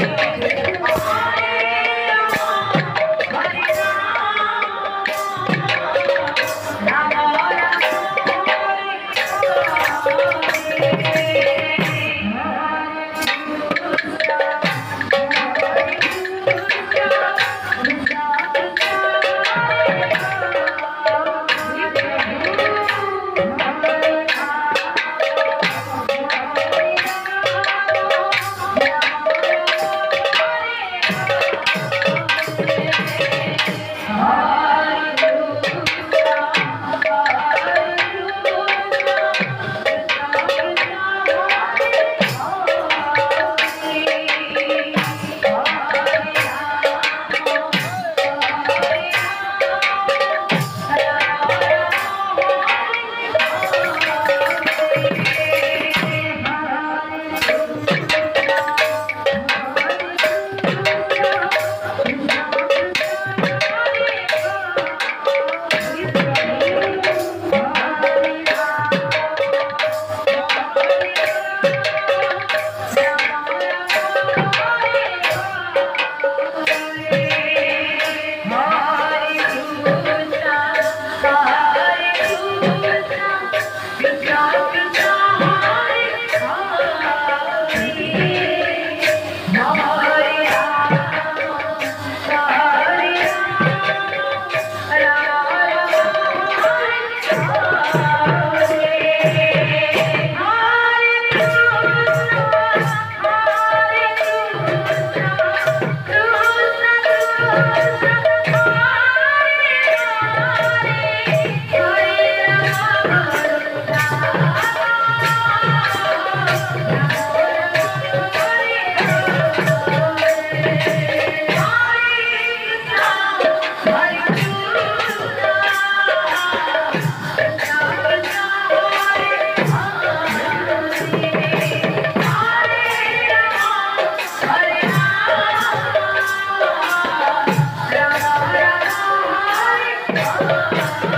Hare Thank you.